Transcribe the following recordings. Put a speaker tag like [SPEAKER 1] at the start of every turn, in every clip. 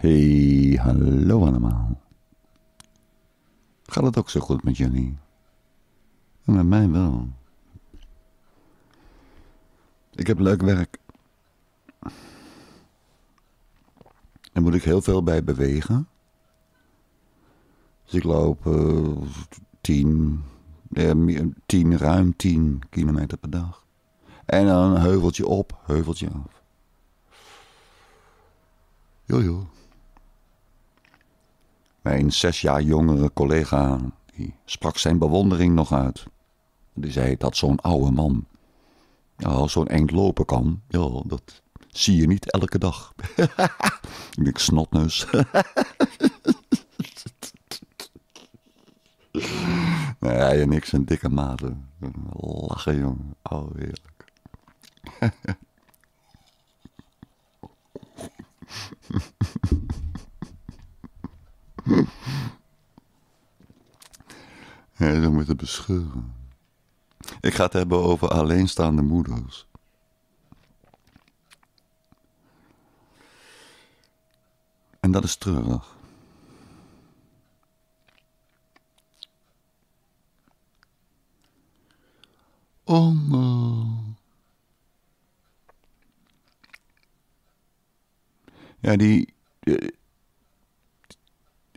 [SPEAKER 1] Hey, hallo allemaal. Gaat het ook zo goed met jullie? Met mij wel. Ik heb leuk werk. Daar moet ik heel veel bij bewegen. Dus ik loop uh, tien, eh, tien, ruim tien kilometer per dag. En dan heuveltje op, heuveltje af. Jojo. Mijn zes jaar jongere collega die sprak zijn bewondering nog uit. Die zei dat zo'n oude man ja, zo'n eind lopen kan. Ja, dat zie je niet elke dag. ik snotneus. nee, en ik zijn dikke maten. Lachen, jongen. Oh, heerlijk. Ja, ze moeten bescheuren. Ik ga het hebben over alleenstaande moeders. En dat is treurig. Om. Uh... Ja, die.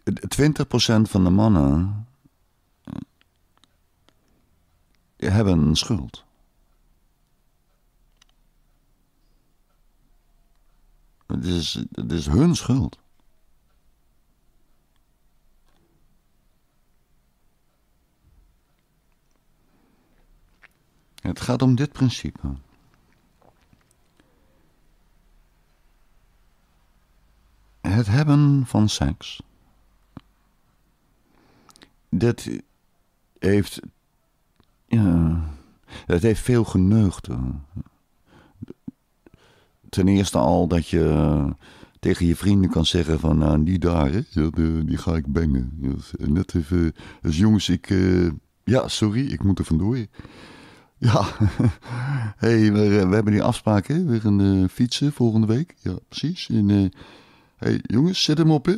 [SPEAKER 1] 20% van de mannen hebben een schuld. Het is, het is hun schuld. Het gaat om dit principe. Het hebben van seks. Dit heeft ja, het heeft veel geneugd. Ten eerste al dat je tegen je vrienden kan zeggen van nou, niet daar, die ga ik bengen. Net even, dus jongens, ik, uh, ja, sorry, ik moet er vandoor. Ja, hey, we, hebben die afspraak, hè? We gaan uh, fietsen volgende week. Ja, precies. En, uh, hey, jongens, zet hem op, hè?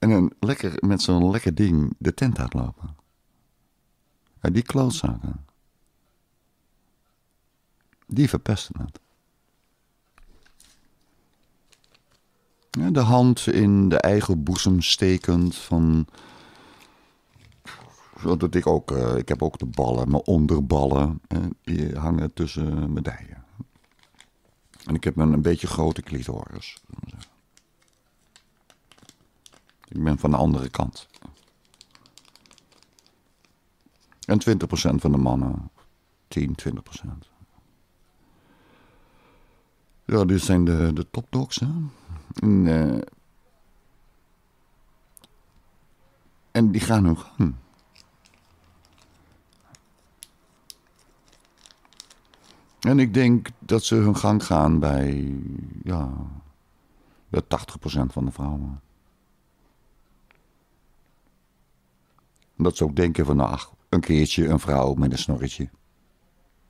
[SPEAKER 1] En dan lekker met zo'n lekker ding de tent uitlopen. Die klootzaken. Die verpesten het. Ja, de hand in de eigen boezem stekend van... Zodat ik ook... Uh, ik heb ook de ballen, mijn onderballen. Die hangen tussen mijn dijen. En ik heb een, een beetje grote clitoris. Ik ben van de andere kant. En 20% van de mannen. 10, 20%. Ja, dit zijn de, de topdogs. Hè? En, uh, en die gaan hun gang. En ik denk dat ze hun gang gaan bij ja, de 80% van de vrouwen. Dat ze ook denken van, ach, een keertje een vrouw met een snorretje.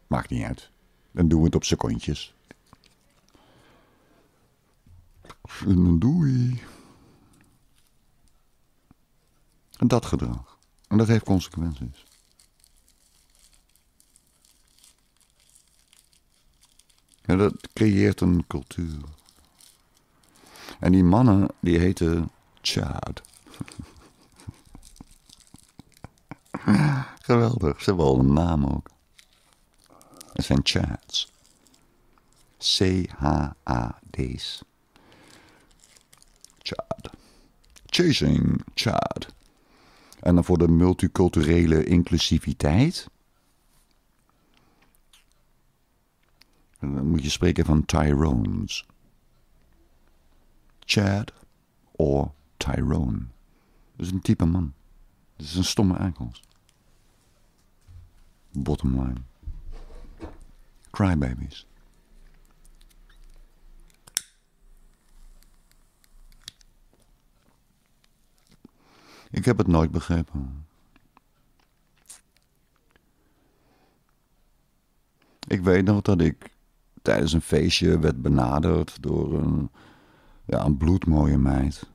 [SPEAKER 1] Maakt niet uit. Dan doen we het op secondjes. En doei. En dat gedrag. En dat heeft consequenties. En dat creëert een cultuur. En die mannen, die heten Chad. Geweldig. Ze hebben al een naam ook. Het zijn Chads. C-H-A-D's. Chad. Chasing Chad. En dan voor de multiculturele inclusiviteit. dan moet je spreken van Tyrones. Chad or Tyrone. Dat is een type man. Dat is een stomme aankomst. Bottom line. Crybabies. Ik heb het nooit begrepen. Ik weet nog dat ik tijdens een feestje werd benaderd door een, Ja, een bloedmooie meid.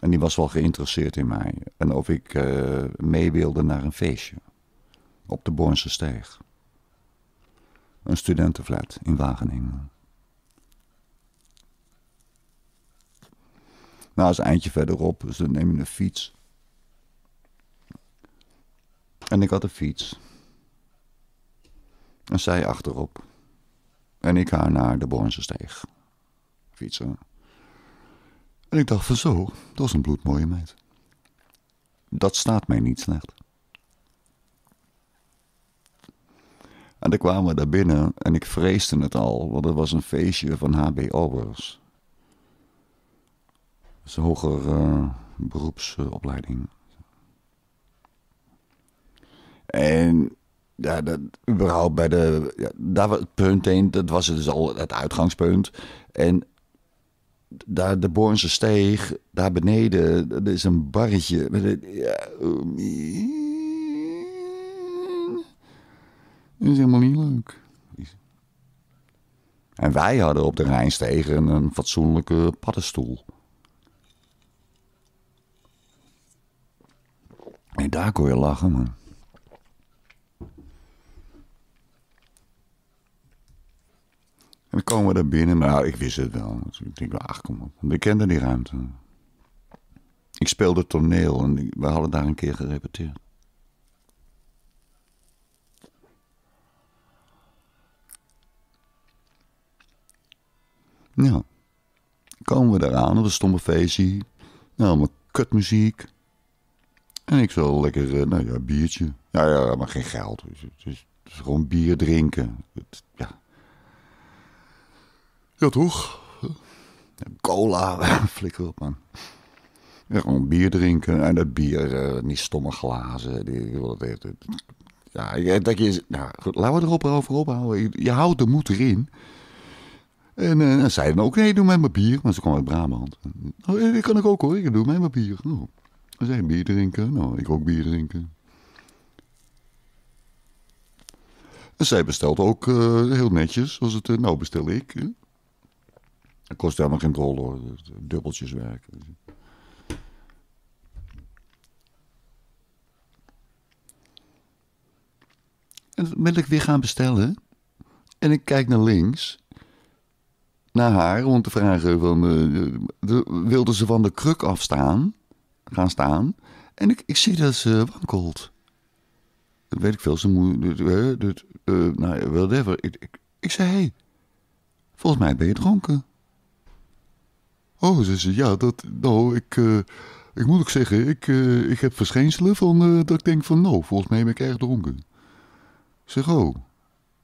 [SPEAKER 1] En die was wel geïnteresseerd in mij. En of ik uh, mee wilde naar een feestje. Op de Bornse Steeg. Een studentenflat in Wageningen. Nou, een eindje verderop, dus dan neem je een fiets. En ik had een fiets. En zij achterop. En ik haar naar de Bornse steeg. Fietsen. En ik dacht van zo, dat was een bloedmooie meid. Dat staat mij niet slecht. En dan kwamen we daar binnen en ik vreesde het al, want het was een feestje van HBO'ers. Dat is een hoger uh, beroepsopleiding. En ja, dat, überhaupt bij de. Ja, daar was het punt heen, dat was dus al het uitgangspunt. En daar de Bornse steeg, daar beneden, dat is een barretje. Ja, dat is helemaal niet leuk. En wij hadden op de Rijnsteeg een fatsoenlijke paddenstoel. En daar kon je lachen, man. Dan komen we daar binnen. Nou, ik wist het wel. Ik denk, ach, kom op. Ik kende die ruimte. Ik speelde toneel en we hadden daar een keer gerepeteerd. Ja. Komen we eraan op een stomme feestje. Nou, allemaal kutmuziek. En ik zo lekker, uh, nou ja, biertje. Ja, ja, maar geen geld. Dus, dus, dus gewoon bier drinken. Het, ja. Ja, toch? Cola, flikker op, man. Ja, gewoon bier drinken. En dat bier, uh, die stomme glazen. Die, ja, dat je... Nou, goed, laten we erop over ophouden. Je, je houdt de moed erin. En uh, zei dan ook, nee, doe mij maar bier. Maar ze kwam uit Brabant. Oh, dat kan ik ook hoor, ik doe mij maar bier. Oh. Dan zei bier drinken. Nou, ik ook bier drinken. En zij bestelt ook heel netjes. Als het, nou bestel ik. Dat kost helemaal geen drol hoor. Dubbeltjes werken. En dan ben ik weer gaan bestellen. En ik kijk naar links naar haar om te vragen van, uh, wilde ze van de kruk afstaan, gaan staan. En ik, ik zie dat ze wankelt. Dat weet ik veel, ze moet, uh, uh, nou, whatever. Ik, ik, ik zei, hey, volgens mij ben je dronken. Oh, ze zei, ja, dat, nou, ik, ik moet ook zeggen, ik, ik heb verschijnselen van, dat ik denk van, nou, volgens mij ben ik erg dronken. Zeg, oh,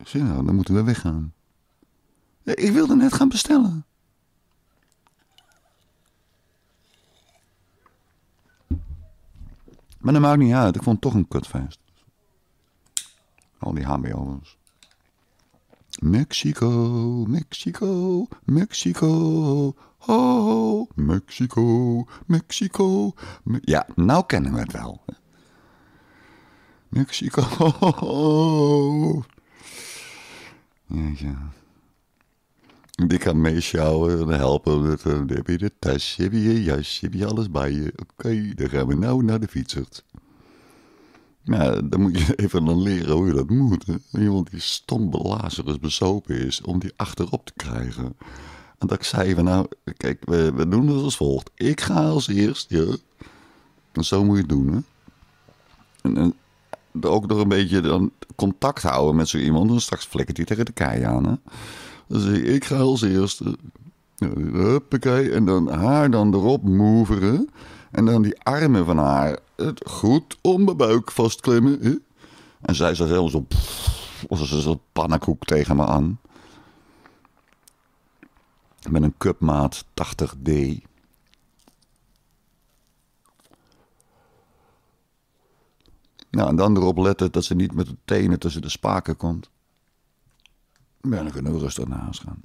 [SPEAKER 1] zeg, nou, dan moeten we weggaan. Ik wilde net gaan bestellen. Maar dat maakt niet uit. Ik vond het toch een kutfeest. Al die HBO'ers. Mexico, Mexico, Mexico. Oh, Mexico, Mexico. ja, nou kennen we het wel. Mexico. Ja, ja. Die kan meesjouwen en helpen. Dan heb je de tasje, heb je je jasje, heb je alles bij je. Oké, dan gaan we nou naar de fietsers. Nou, dan moet je even leren hoe je dat moet. Iemand die stom belazerus besopen is, om die achterop te krijgen. En dat ik zei van nou, kijk, we, we doen het als volgt. Ik ga als eerst, ja. En zo moet je het doen, hè. En, ook nog een beetje dan contact houden met zo iemand. En straks flikkert hij tegen de kei aan, hè. Zeg ik, ga als eerste. Huppakee. En dan haar dan erop moveren. En dan die armen van haar goed om mijn buik vastklemmen. Hè? En zij zat helemaal zo... Als een soort pannenkoek tegen me aan. Met een cupmaat 80D. Nou, en dan erop letten dat ze niet met de tenen tussen de spaken komt. Ja, dan kunnen we rustig naar huis gaan.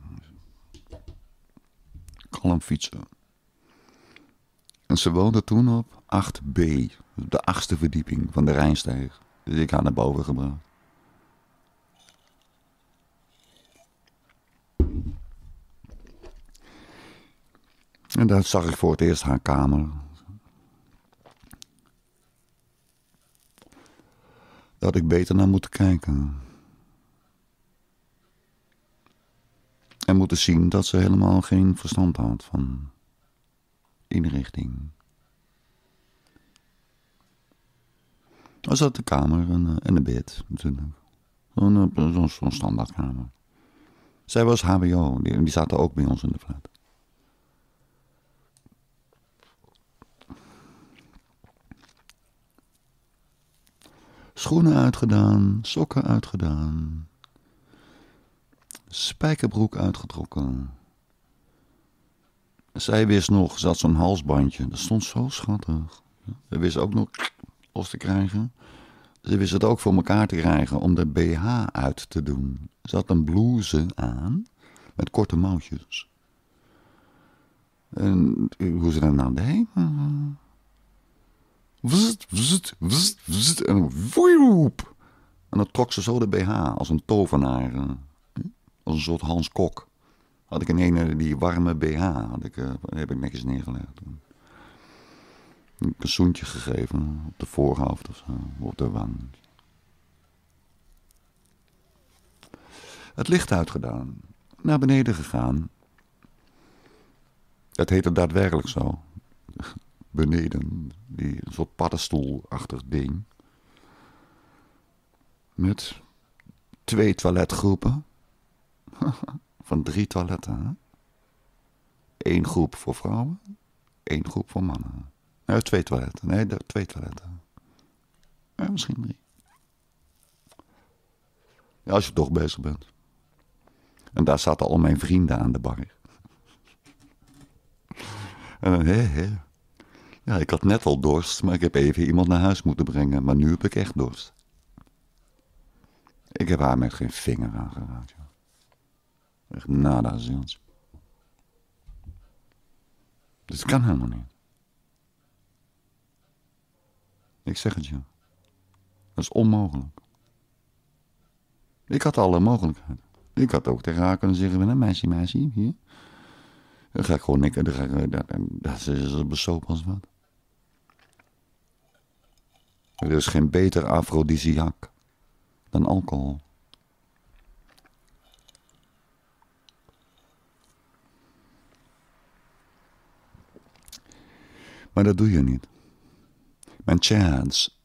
[SPEAKER 1] Kalm fietsen. En ze woonde toen op 8B, de achtste verdieping van de Rijnsteeg. Dus ik ga naar boven gebracht. En daar zag ik voor het eerst haar kamer. Had ik beter naar moeten kijken. En moeten zien dat ze helemaal geen verstand had van inrichting. Er zat de kamer en, en een bed natuurlijk. Zo'n zo, zo standaardkamer. Zij was HBO, die, die zaten ook bij ons in de flat. Schoenen uitgedaan, sokken uitgedaan. Spijkerbroek uitgetrokken. Zij wist nog, had zo'n halsbandje. Dat stond zo schattig. Ze wist ook nog te krijgen. Ze wist het ook voor elkaar te krijgen om de BH uit te doen. Ze had een blouse aan met korte mouwtjes. En hoe ze dat nou deed? Wzzt, wzzt, en. En dan trok ze zo de BH als een tovenaar. Als een soort Hans Kok. Had ik een die warme BH, had ik, uh, heb ik netjes neergelegd. Een zoentje gegeven op de voorhoofd of zo, op de wang. Het licht uitgedaan, naar beneden gegaan. Het heette daadwerkelijk zo. Beneden, die een soort paddenstoelachtig ding. Met twee toiletgroepen. Van drie toiletten. Eén groep voor vrouwen, één groep voor mannen. Nee, twee toiletten. Nee, twee toiletten. Ja, misschien drie. Ja, als je toch bezig bent. En daar zaten al mijn vrienden aan de bar. En dan, hé, hé. Ja, ik had net al dorst, maar ik heb even iemand naar huis moeten brengen. Maar nu heb ik echt dorst. Ik heb haar met geen vinger aangeraakt, joh. Echt nada zins. Dit kan helemaal niet. Ik zeg het je. Dat is onmogelijk. Ik had alle mogelijkheden. Ik had ook tegen haar kunnen zeggen, meisje, meisje, hier. Dan ga ik gewoon nikken. Dan dat, is besoop als wat. Er is geen beter afrodisiac dan alcohol. Maar dat doe je niet. Mijn chads.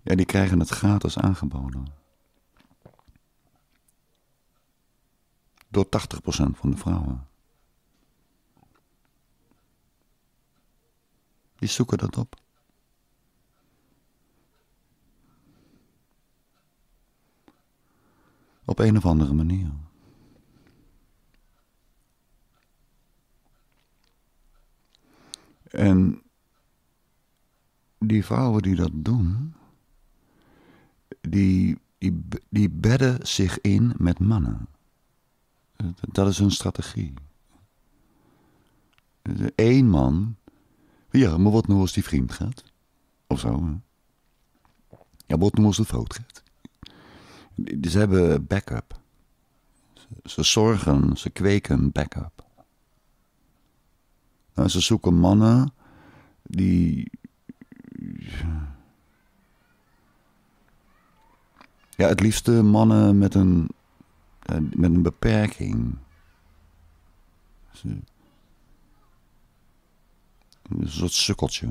[SPEAKER 1] Ja, die krijgen het gratis aangeboden. Door 80% van de vrouwen. Die zoeken dat op. Op een of andere manier. En die vrouwen die dat doen, die, die, die bedden zich in met mannen. Dat is hun strategie. Eén man, ja, maar wat nou als die vriend gaat? Of zo? Ja, wat nou als het fout gaat? Ze hebben backup. Ze zorgen, ze kweken backup. Nou, ze zoeken mannen die. Ja, het liefste mannen met een, eh, met een beperking. Een soort sukkeltje.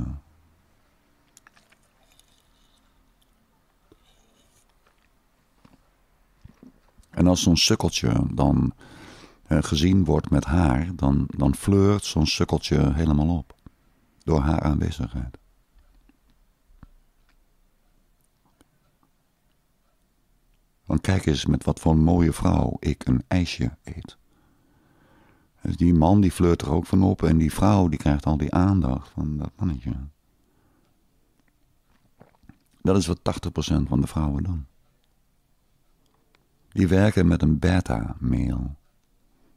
[SPEAKER 1] En als zo'n sukkeltje dan gezien wordt met haar, dan, dan fleurt zo'n sukkeltje helemaal op. Door haar aanwezigheid. Want kijk eens met wat voor een mooie vrouw ik een ijsje eet. Dus die man die flirt er ook van op en die vrouw die krijgt al die aandacht van dat mannetje. Dat is wat 80% van de vrouwen doen. Die werken met een beta-mail.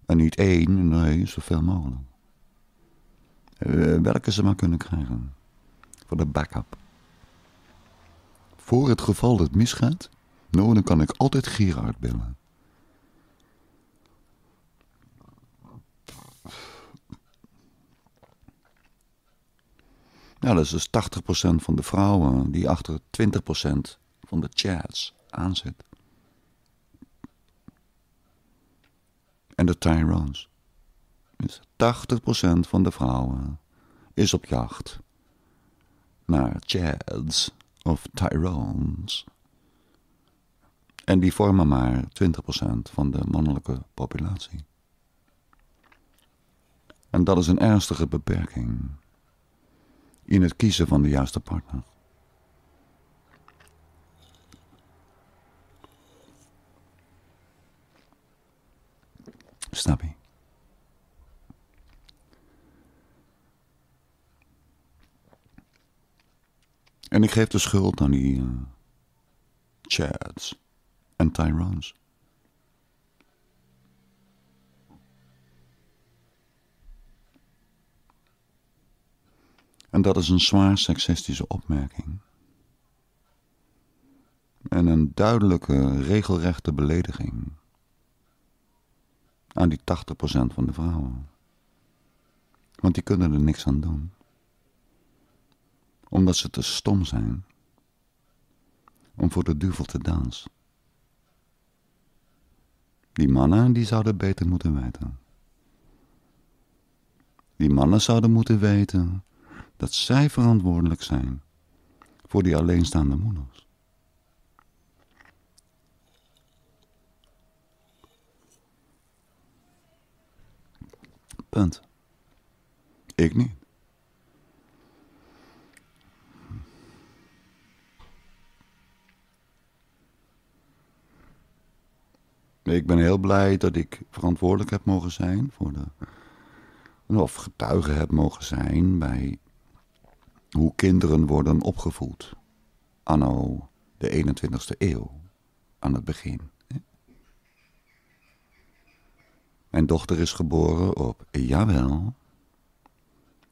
[SPEAKER 1] En niet één, nee, zoveel mogelijk. Eh, welke ze maar kunnen krijgen. Voor de backup. Voor het geval dat het misgaat, nou, dan kan ik altijd Gerard bellen. Nou, dat is dus 80% van de vrouwen die achter 20% van de chats aanzet. En de Tyrones. Dus 80% van de vrouwen is op jacht naar chads of Tyrones. En die vormen maar 20% van de mannelijke populatie. En dat is een ernstige beperking in het kiezen van de juiste partner. Snap? En ik geef de schuld aan die uh, Chads en Tyrones. En dat is een zwaar seksistische opmerking. En een duidelijke, regelrechte belediging aan die 80% van de vrouwen. Want die kunnen er niks aan doen. Omdat ze te stom zijn om voor de duivel te dansen. Die mannen die zouden beter moeten weten. Die mannen zouden moeten weten dat zij verantwoordelijk zijn voor die alleenstaande moeders. Punt. Ik niet. Ik ben heel blij dat ik verantwoordelijk heb mogen zijn voor de. of getuige heb mogen zijn bij hoe kinderen worden opgevoed. Anno de 21ste eeuw, aan het begin. Mijn dochter is geboren op, jawel,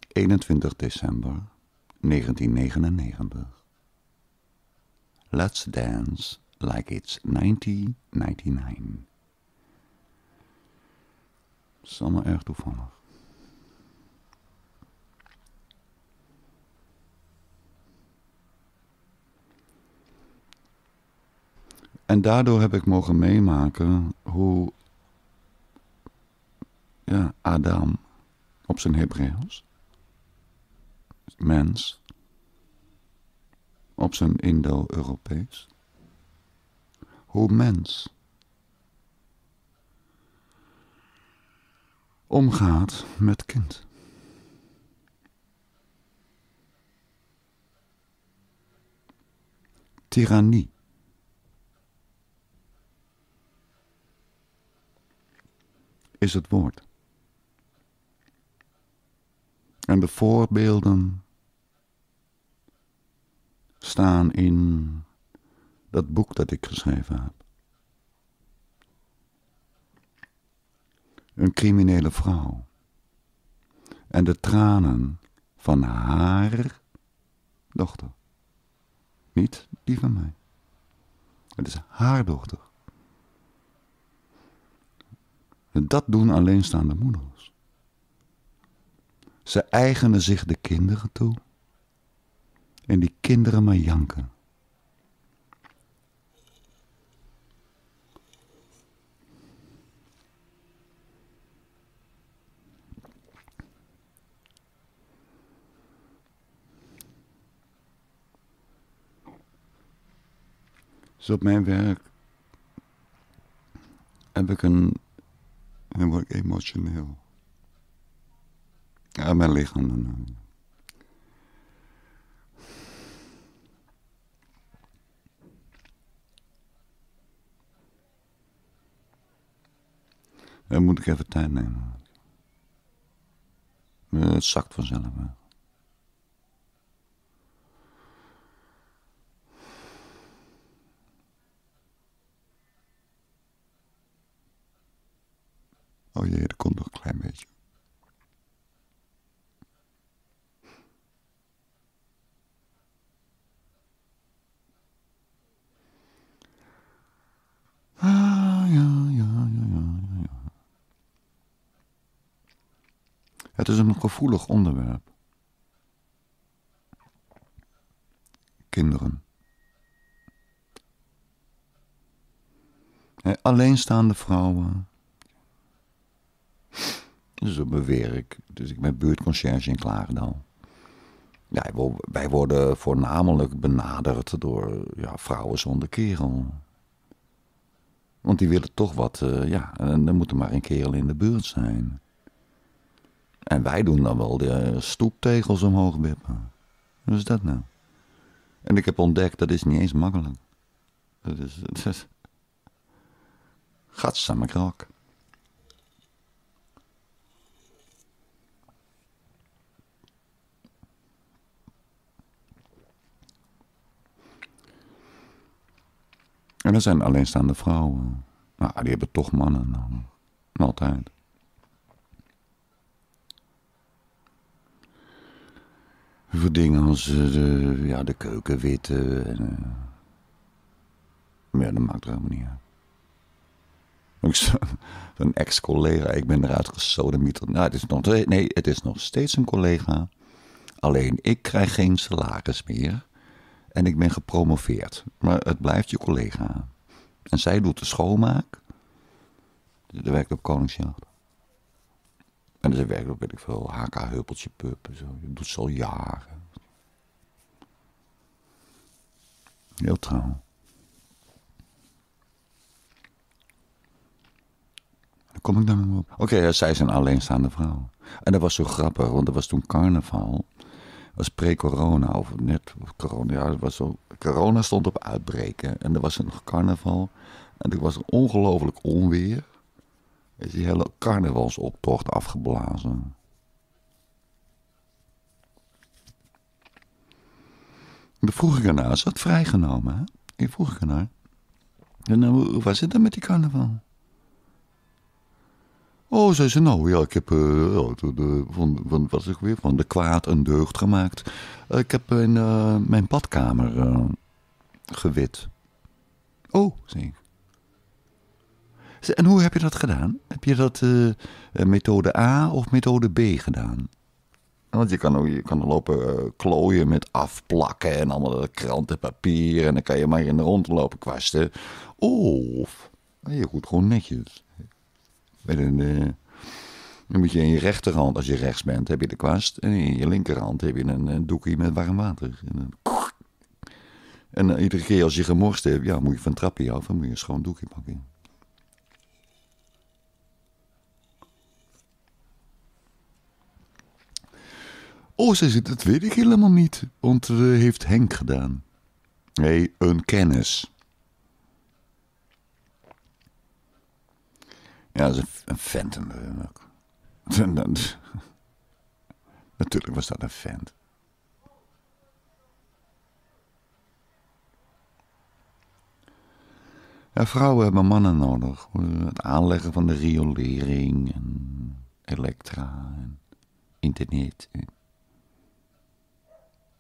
[SPEAKER 1] 21 december 1999. Let's dance like it's 1999. Dat is allemaal erg toevallig. En daardoor heb ik mogen meemaken hoe ja, Adam op zijn Hebreeuws, mens, op zijn Indo-Europees, hoe mens omgaat met kind. Tyrannie. is het woord. En de voorbeelden staan in dat boek dat ik geschreven heb. Een criminele vrouw. En de tranen van haar dochter. Niet die van mij. Het is haar dochter. En dat doen alleenstaande moeders. Ze eigenen zich de kinderen toe. En die kinderen maar janken. Dus op mijn werk heb ik een dan word ik emotioneel. Ja, mijn lichaam dan. Moet ik even tijd nemen. Het zakt vanzelf. Hè. Oh jee, dat komt nog een klein beetje. Ah, ja, ja, ja, ja, ja. Het is een gevoelig onderwerp. kinderen. Alleenstaande vrouwen. Op mijn werk. Dus ik ben buurtconcierge in Klarendal. Ja, wij worden voornamelijk benaderd door ja, vrouwen zonder kerel. Want die willen toch wat, uh, ja, en er moet er maar een kerel in de buurt zijn. En wij doen dan wel de stoeptegels omhoog wippen. Hoe is dat nou? En ik heb ontdekt, dat is niet eens makkelijk. Dat is... Dat is. En er zijn alleenstaande vrouwen. Nou, die hebben toch mannen nodig. Altijd. Voor dingen als de, ja, de keukenwitte. En, uh, ja, dat maakt er helemaal niet uit. Een ex-collega, ik ben eruit gesodemieterd. Nou, het is nog, nee, het is nog steeds een collega. Alleen ik krijg geen salaris meer. En ik ben gepromoveerd. Maar het blijft je collega. En zij doet de schoonmaak. Ze werkt op Koningsjacht. En ze werkt op, weet ik veel, HK Huppeltje Pup. Zo. Dat doet ze al jaren. Heel trouw. Daar kom ik dan op. Oké, zij is een alleenstaande vrouw. En dat was zo grappig, want er was toen carnaval was pre-corona of net corona. Ja, was zo, corona stond op uitbreken en er was een carnaval. En er was een ongelooflijk onweer. Is die hele carnavalsoptocht afgeblazen. Dan vroeg ik ernaar, is dat vrijgenomen? Hè? Ik vroeg ik ernaar. En nou, was het dan met die carnaval? Oh, zei ze, nou ja, ik heb uh, de, van, van, weer, van de kwaad een deugd gemaakt. Uh, ik heb in uh, mijn badkamer gewit. Oh, zei ik. En hoe heb je dat gedaan? Heb je dat methode A of methode B gedaan? Want je kan, je kan lopen klooien met afplakken en allemaal krantenpapier. En dan kan je maar in de rond lopen kwasten. Of je goed gewoon netjes. Dan moet je in je rechterhand, als je rechts bent, heb je de kwast. En in je linkerhand heb je een, doekje met warm water. En, en iedere keer als je gemorst hebt, ja, moet je van het trapje af en moet je een schoon doekje pakken. Oh, ze zit, dat weet ik helemaal niet. Want dat heeft Henk gedaan. Nee, een kennis. Ja, dat is een, vent. Natuurlijk was dat een vent. Ja, vrouwen hebben mannen nodig. Het aanleggen van de riolering en elektra en internet.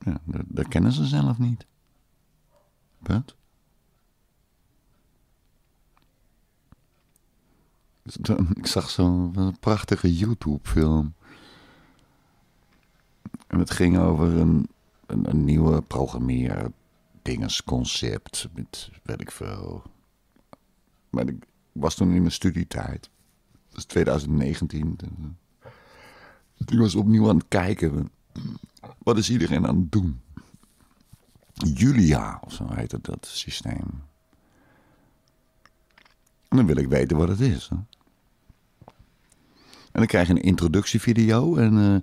[SPEAKER 1] Ja, dat, kennen ze zelf niet. Punt. Ik zag zo'n prachtige YouTube-film. En het ging over een, een, een nieuwe programmeer-dingesconcept. Met weet ik veel. Maar ik was toen in mijn studietijd. Dat is 2019. Ik was opnieuw aan het kijken. Wat is iedereen aan het doen? Julia, of zo heet het, dat systeem. En dan wil ik weten wat het is. En dan krijg je een introductievideo. En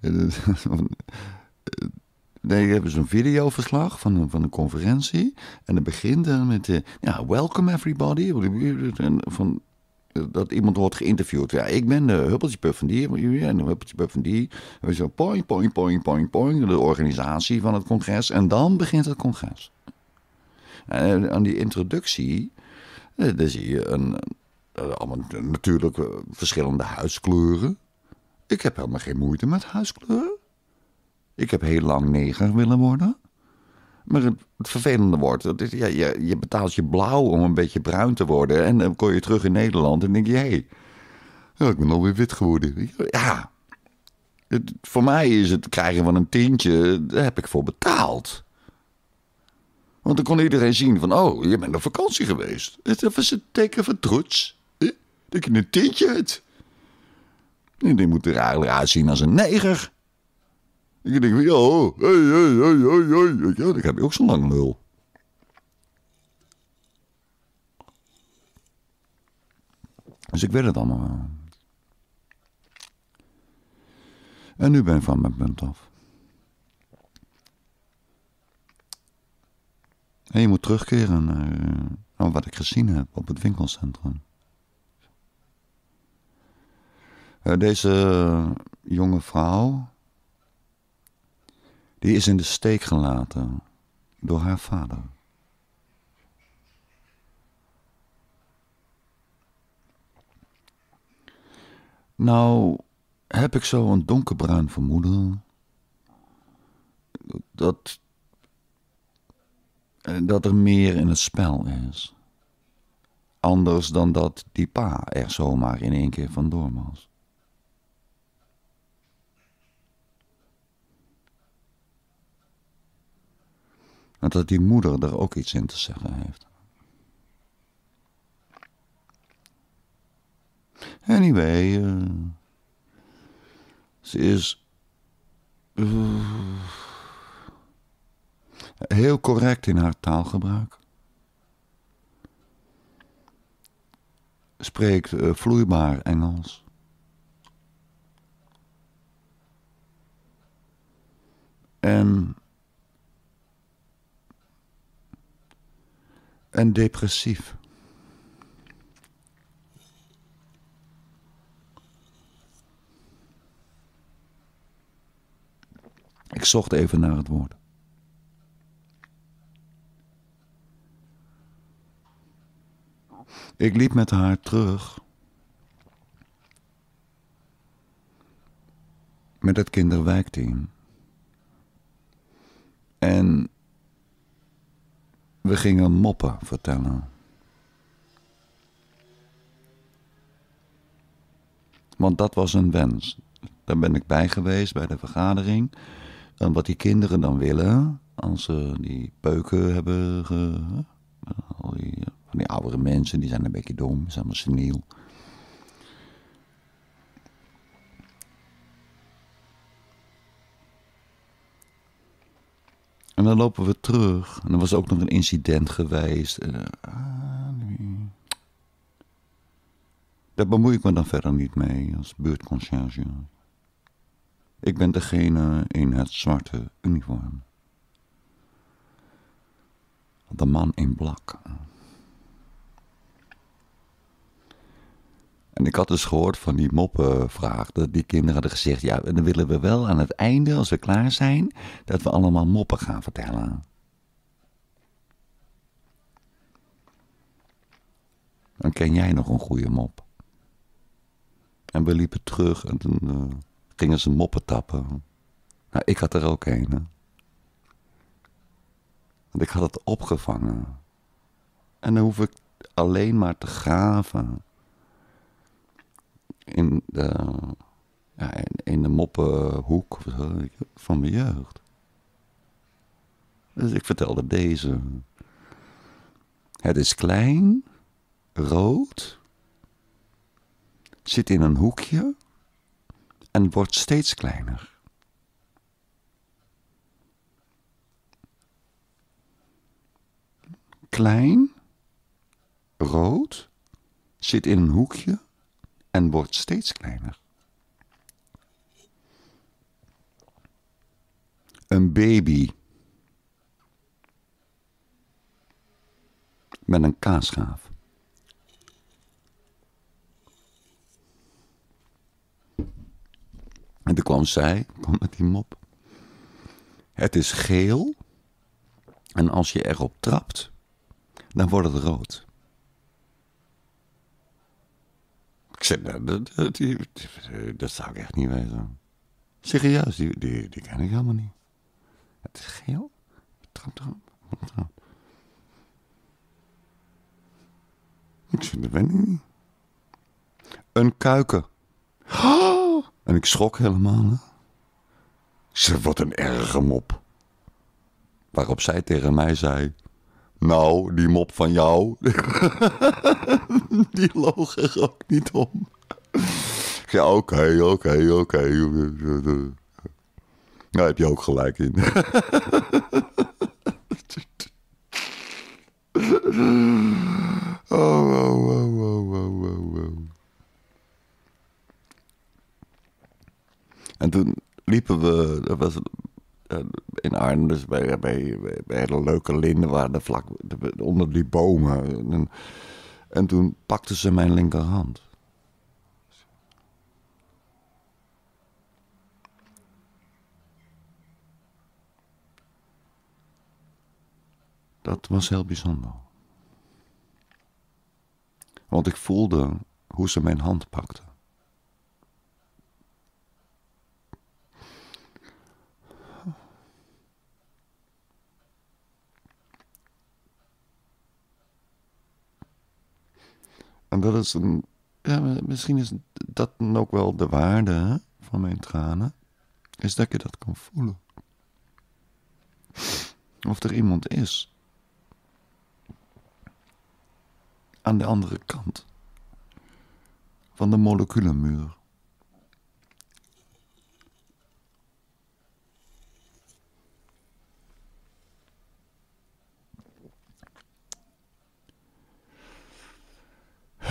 [SPEAKER 1] uh, nee, hebben ze een videoverslag van, van een conferentie. En dat begint dan met, uh, ja, welcome everybody. Van, dat iemand wordt geïnterviewd. Ja, ik ben de huppeltjepup van die en de huppeltjepup van die. En we zo point, point, point, point, point. De organisatie van het congres. En dan begint het congres. En aan die introductie, dan zie je een, allemaal natuurlijk verschillende huiskleuren. Ik heb helemaal geen moeite met huiskleuren. Ik heb heel lang neger willen worden. Maar het, vervelende wordt, dat is, ja, je, je, betaalt je blauw om een beetje bruin te worden. En dan kom je terug in Nederland en denk je, hé, hey, ik ben alweer wit geworden. Ja, voor mij is het krijgen van een tientje, daar heb ik voor betaald. Want dan kon iedereen zien van, oh, je bent op vakantie geweest. Het was een teken van trots. Dat je een tintje hebt. En die moet er eigenlijk uitzien als een neger. Ik denk van, ja, hey, hey, hey, hey. Ja, dan heb je ook zo'n lang lul. Dus ik weet het allemaal. En nu ben ik van mijn punt af. En je moet terugkeren naar, naar wat ik gezien heb op het winkelcentrum. Uh, deze jonge vrouw, die is in de steek gelaten door haar vader. Nou, heb ik zo een donkerbruin vermoeden dat, dat er meer in het spel is. Anders dan dat die pa er zomaar in één keer vandoor was. En dat die moeder er ook iets in te zeggen heeft. Anyway, uh, ze is uh, heel correct in haar taalgebruik. Spreekt uh, vloeibaar Engels. En en depressief. Ik zocht even naar het woord. Ik liep met haar terug. Met het kinderwijkteam. En we gingen moppen vertellen. Want dat was een wens. Daar ben ik bij geweest bij de vergadering. En wat die kinderen dan willen, als ze die peuken hebben. Ge, al die, van oudere mensen, die zijn een beetje dom, zijn allemaal seniel. Dan lopen we terug. En er was ook nog een incident geweest. Uh, Daar bemoei ik me dan verder niet mee als buurtconciërge. Ik ben degene in het zwarte uniform. De man in blak. En ik had dus gehoord van die moppenvraag, dat die kinderen hadden gezegd, ja, dan willen we wel aan het einde, als we klaar zijn, dat we allemaal moppen gaan vertellen. Dan ken jij nog een goede mop. En we liepen terug en toen uh, gingen ze moppen tappen. Nou, ik had er ook een. Hè? Want ik had het opgevangen. En dan hoef ik alleen maar te graven in de, in de moppenhoek van mijn jeugd. Dus ik vertelde deze. Het is klein, rood, zit in een hoekje en wordt steeds kleiner. Klein, rood, zit in een hoekje en wordt steeds kleiner. Een baby met een kaasschaaf. En toen kwam zij, kwam met die mop. Het is geel en als je erop trapt, dan wordt het rood. Ik zei, nou, dat, dat, dat, zou ik echt niet weten. Serieus, die, die, die ken ik helemaal niet. Het is geel. Trap, trap, trap. Ik dat weet ik niet. Een kuiken. Oh! En ik schrok helemaal. Hè? Zei, wat een erge mop. Waarop zij tegen mij zei, Nou, die mop van jou, die loog er ook niet om. Ja, oké, oké, oké. Daar heb je ook gelijk in. oh, oh, oh, oh, oh, oh, oh. En toen liepen we, dat was eh, in Arnhem, dus bij, bij, bij hele leuke linden waar de vlak onder die bomen. En, en toen pakte ze mijn linkerhand. Dat was heel bijzonder. Want ik voelde hoe ze mijn hand pakte. En dat is een. Ja, misschien is dat ook wel de waarde van mijn tranen. Is dat je dat kan voelen. Of er iemand is. Aan de andere kant van de moleculenmuur.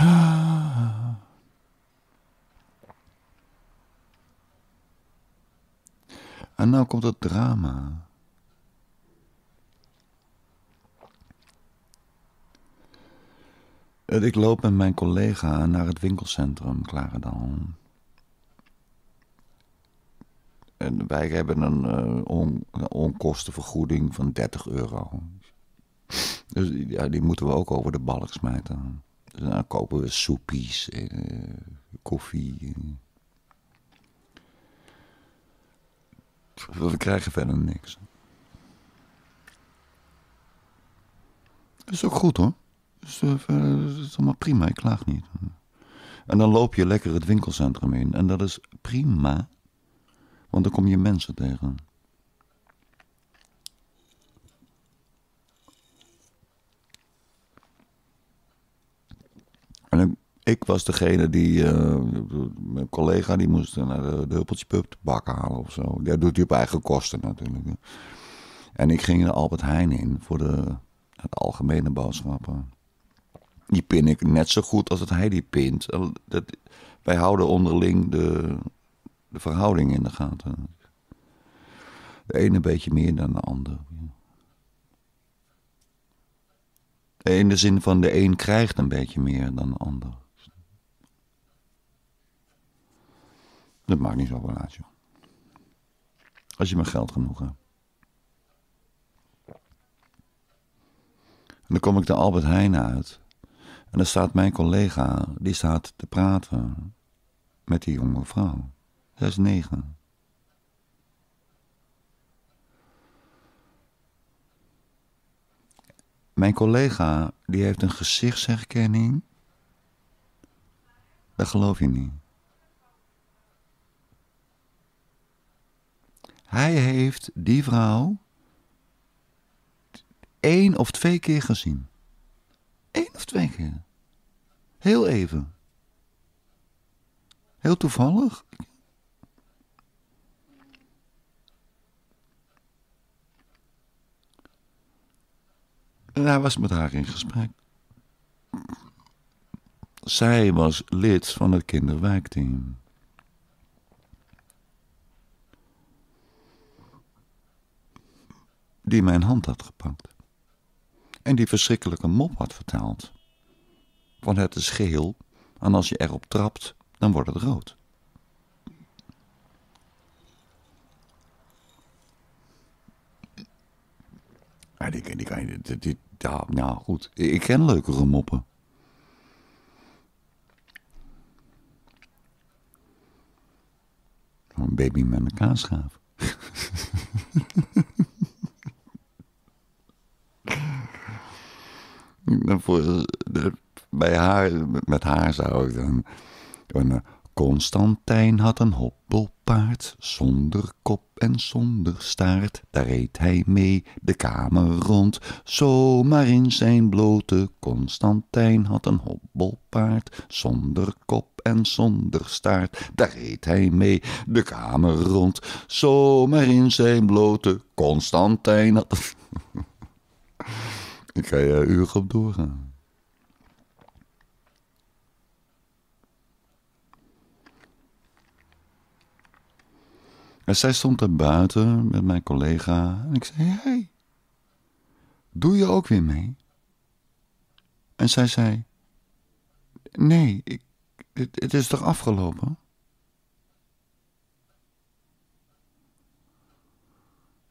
[SPEAKER 1] En nou komt het drama. Ik loop met mijn collega naar het winkelcentrum Klarendal. En wij hebben een on, onkostenvergoeding van 30 euro. Dus ja, die moeten we ook over de balk smijten. Dan kopen we soepies, uh, koffie. We krijgen verder niks. Dat is ook goed hoor. Dus, uh, dat is allemaal prima, ik klaag niet. En dan loop je lekker het winkelcentrum in. En dat is prima, want dan kom je mensen tegen. En ik, was degene die, uh, mijn collega die moest naar de, de Huppeltje te bakken halen of zo. Dat doet hij op eigen kosten natuurlijk. En ik ging naar Albert Heijn in voor de, algemene boodschappen die pin ik net zo goed als dat hij die pint. Dat, wij houden onderling de, de verhouding in de gaten. De ene een beetje meer dan de ander. In de zin van de een krijgt een beetje meer dan de ander. Dat maakt niet zoveel uit. Als je maar geld genoeg hebt. En dan kom ik de Albert Heijn uit. En dan staat mijn collega, die staat te praten met die jonge vrouw. Zij is negen. Mijn collega, die heeft een gezichtsherkenning. Dat geloof je niet. Hij heeft die vrouw één of twee keer gezien. Eén of twee keer. Heel even. Heel toevallig. En hij was met haar in gesprek. Zij was lid van het kinderwijkteam. Die mijn hand had gepakt en die verschrikkelijke mop had verteld. Want het is geel en als je erop trapt, dan wordt het rood. Ja, die, kan. Die, ja, nou goed. Ik ken leukere moppen. Een baby met een kaasschaaf. voor, bij haar, met haar zou ik dan... Constantijn had een hop hobbelpaard, zonder kop en zonder staart. Daar reed hij mee de kamer rond, zomaar in zijn blote. Constantijn had een hobbelpaard, zonder kop en zonder staart. Daar reed hij mee de kamer rond, zomaar in zijn blote. Constantijn had... Ik ga je uren op doorgaan. En zij stond er buiten met mijn collega en ik zei, hey, doe je ook weer mee? En zij zei, nee, ik, het, is toch afgelopen?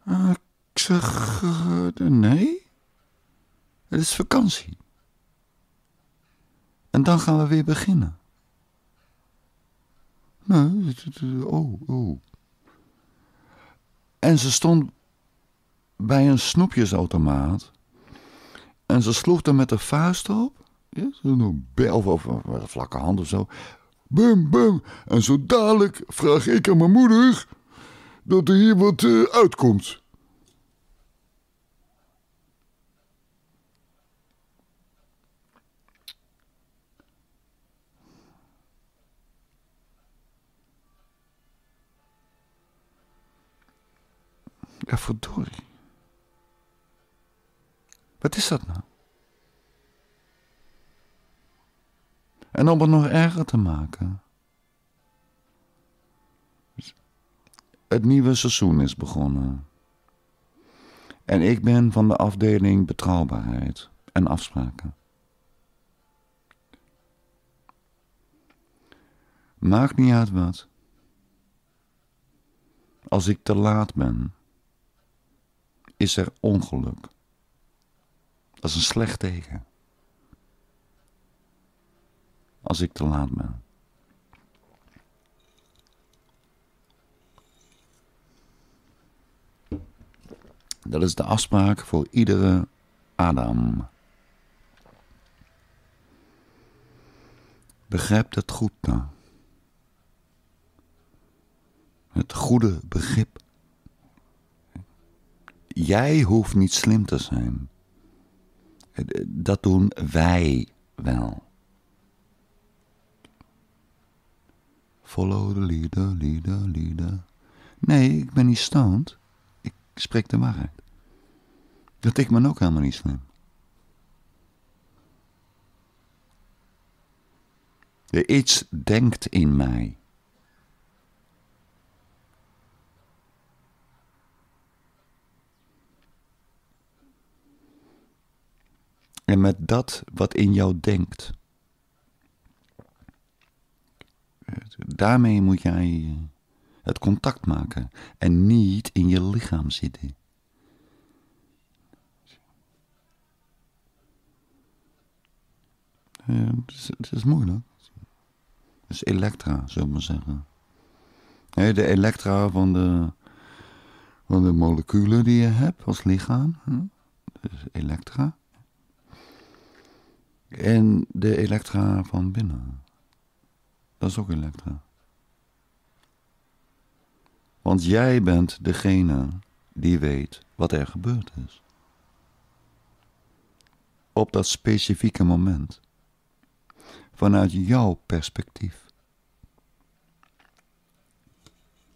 [SPEAKER 1] Ik zeg, uh, nee, het is vakantie. En dan gaan we weer beginnen. Nee, oh, oh. En ze stond bij een snoepjesautomaat. En ze sloeg er met de vuist op. Ja, zo'n bel of, met een vlakke hand of zo. Bum, bum. En zo dadelijk vraag ik aan mijn moeder dat er hier wat uh, uitkomt. Ja, verdorie. Wat is dat nou? En om het nog erger te maken. Het nieuwe seizoen is begonnen. En ik ben van de afdeling betrouwbaarheid en afspraken. Maakt niet uit wat. Als ik te laat ben, is er ongeluk. Dat is een slecht teken. Als ik te laat ben. Dat is de afspraak voor iedere Adam. Begrijp dat goed nou. Het goede begrip Jij hoeft niet slim te zijn. Dat doen wij wel. Follow the leader, leader, leader. Nee, ik ben niet stoned. Ik spreek de waarheid. Dat ik me ook helemaal niet slim. Er iets denkt in mij. En met dat wat in jou denkt. Daarmee moet jij eh, het contact maken en niet in je lichaam zitten. het, is, het is moeilijk. Het is elektra, zullen we maar zeggen. De elektra van de, van de moleculen die je hebt als lichaam. Dus elektra. En de elektra van binnen. Dat is ook elektra. Want jij bent degene die weet wat er gebeurd is. Op dat specifieke moment. Vanuit jouw perspectief.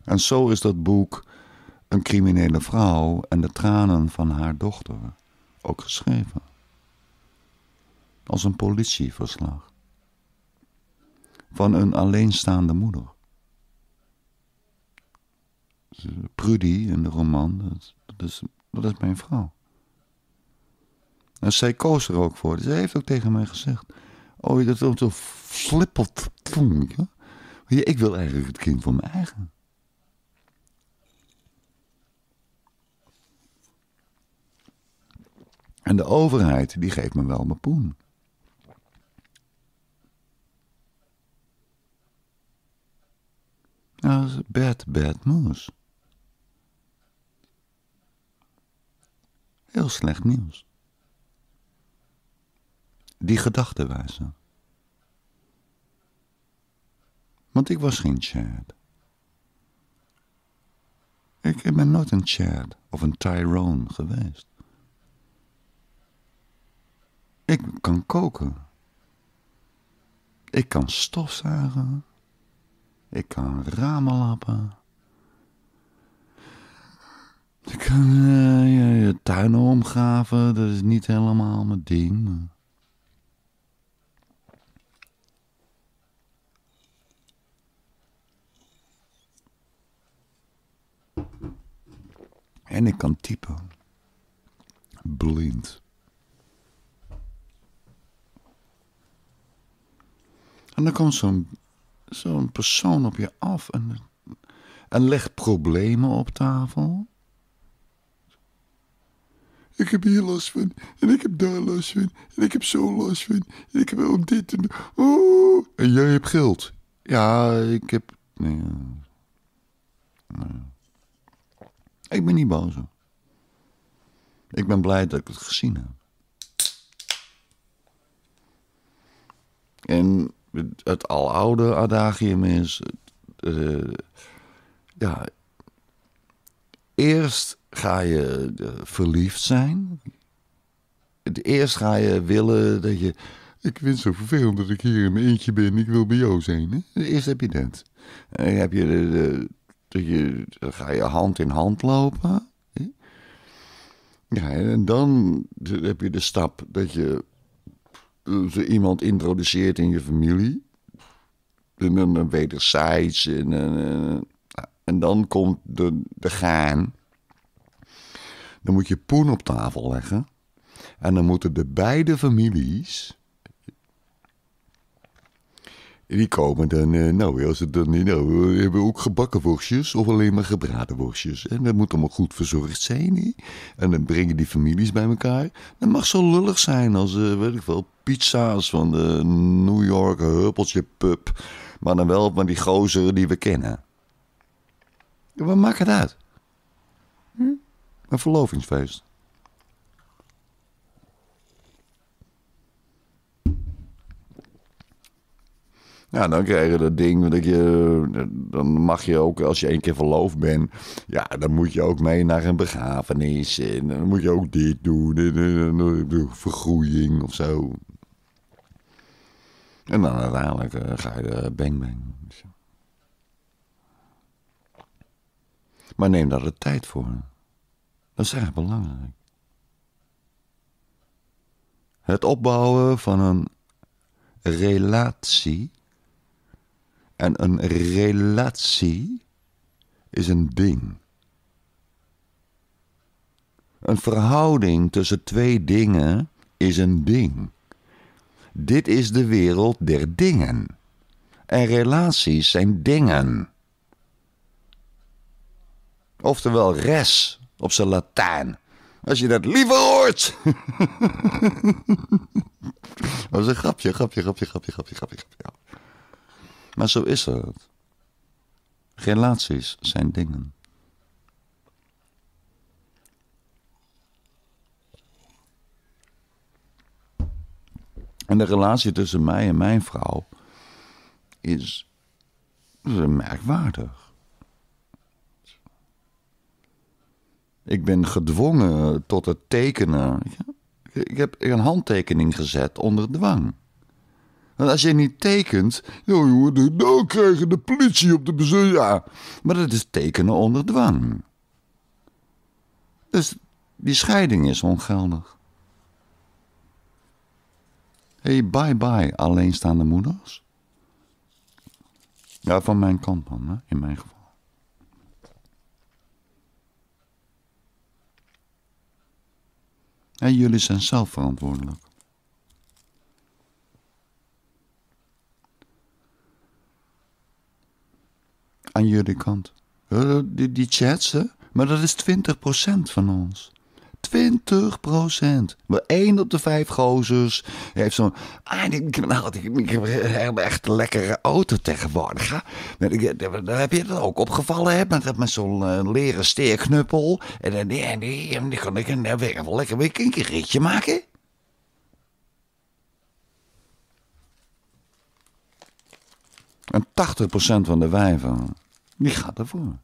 [SPEAKER 1] En zo is dat boek Een criminele vrouw en de tranen van haar dochter ook geschreven als een politieverslag van een alleenstaande moeder. Prudy in de roman, dat, is, dat is mijn vrouw. En zij koos er ook voor. Ze heeft ook tegen mij gezegd: Oh, dat is zo flippelt. Ik wil eigenlijk het kind van mijn eigen. En de overheid, die geeft me wel mijn poen. Is bad, bad news. Heel slecht nieuws. Die gedachtenwijze. Want ik was geen Chad. Ik ben nooit een Chad of een Tyrone geweest. Ik kan koken. Ik kan stofzuigen. Ik kan ramen lappen. Ik kan uh, je, je tuinen omgraven. Dat is niet helemaal mijn ding. En ik kan typen. Blind. En dan komt zo'n zo'n persoon op je af en, en legt problemen op tafel. Ik heb hier last van. En ik heb daar last van. En ik heb zo last van. En ik heb ook dit en oh. En jij hebt geld. Ja, ik heb... Nee. nee. Ik ben niet boos. Ik ben blij dat ik het gezien heb. En het aloude adagium is... Uh, ja, eerst ga je uh, verliefd zijn. Eerst ga je willen dat je... Ik vind het zo vervelend dat ik hier in mijn eentje ben. Ik wil bij jou zijn. Hè? Eerst heb je dat. Heb je dat je, dan ga je hand in hand lopen. Ja, en dan heb je de stap dat je uh, iemand introduceert in je familie. En dan wederzijds. En, en, en dan komt de, de gaan. Dan moet je poen op tafel leggen. En dan moeten de beide families die komen dan, uh, nou, als het dan niet, nou, we hebben ook gebakken worstjes of alleen maar gebraden worstjes. En dat moet allemaal goed verzorgd zijn. He? En dan brengen die families bij elkaar. Dat mag zo lullig zijn als, uh, weet ik veel, pizza's van de New York Huppeltje Pub. Maar dan wel van die gozeren die we kennen. Wat maakt het uit? Hm? Een verlovingsfeest. Ja, dan krijg je dat ding dat je. Dan mag je ook, als je één keer verloofd bent. Ja, dan moet je ook mee naar een begrafenis. En dan moet je ook dit doen. En, vergroeiing of zo. En dan uiteindelijk uh, ga je de bang bang. Maar neem daar de tijd voor. Dat is erg belangrijk. Het opbouwen van een relatie en een relatie is een ding. Een verhouding tussen twee dingen is een ding. Dit is de wereld der dingen. En relaties zijn dingen. Oftewel res op zijn Latijn. Als je dat liever hoort. dat is een grapje, grapje, grapje, grapje, grapje, grapje. grapje. Maar zo is het. Relaties zijn dingen. En de relatie tussen mij en mijn vrouw is, merkwaardig. Ik ben gedwongen tot het tekenen. Ik heb een handtekening gezet onder dwang. Want als je niet tekent, dan krijgen de politie op de bezoek. Ja, maar dat is tekenen onder dwang. Dus die scheiding is ongeldig. hey, bye bye alleenstaande moeders. Ja, van mijn kant dan, hè, in mijn geval. En jullie zijn zelf verantwoordelijk. Aan jullie kant. Die, die chats, hè? Maar dat is 20% van ons. 20 procent. Maar één op de vijf gozers heeft zo'n. Ah, ik, nou, ik, heb een echt lekkere auto tegenwoordig. Hè? Dan heb je dat ook opgevallen, hè? Met, met zo'n uh, leren steerknuppel. En, en, en, en die kan ik een, wel lekker een ritje maken. En 80% van de wijven die gaat ervoor.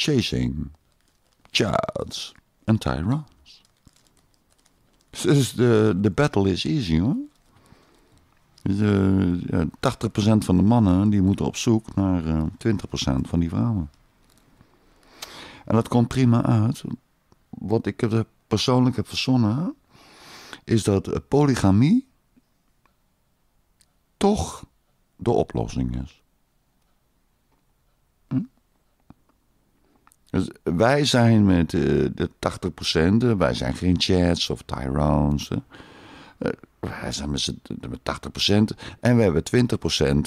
[SPEAKER 1] chasing charts and tyrants. Dus de, de battle is easy hoor. De, ja, 80% van de mannen die moeten op zoek naar uh, 20% van die vrouwen. En dat komt prima uit. Wat ik er persoonlijk heb verzonnen, is dat polygamie toch de oplossing is. Dus wij zijn met uh, de 80%, wij zijn geen chats of tyrants. Uh, wij zijn met, met 80% en we hebben 20%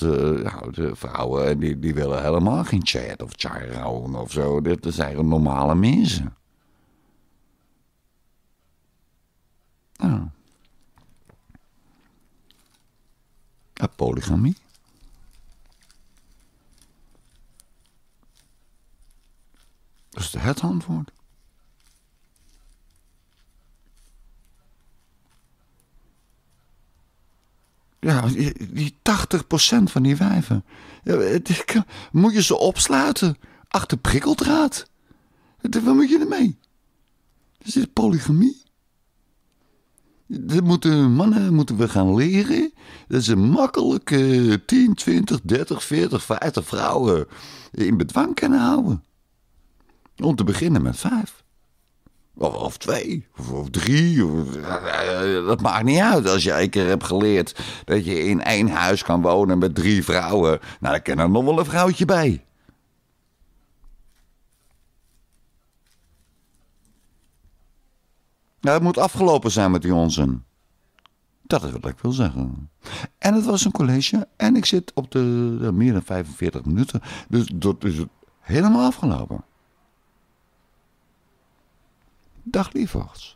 [SPEAKER 1] uh, ja, de vrouwen en die, die willen helemaal geen chat of tyron of zo. Dit zijn normale mensen. Nou. Polygamie. Dat is het antwoord. Ja, die 80% van die wijven. moet je ze opsluiten achter prikkeldraad? Wat moet je ermee? Is polygamie. Dat moeten mannen moeten we gaan leren. Dat ze makkelijk uh, 10, 20, 30, 40, 50 vrouwen in bedwang kunnen houden. Om te beginnen met vijf. Of, twee, of, drie. Of, dat maakt niet uit. Als je een keer hebt geleerd dat je in één huis kan wonen met drie vrouwen. Nou, dan kan er nog wel een vrouwtje bij. Nou, het moet afgelopen zijn met die onzin. Dat is wat ik wil zeggen. En het was een college en ik zit op de, meer dan 45 minuten. Dus dat is helemaal afgelopen. Dag lieverds.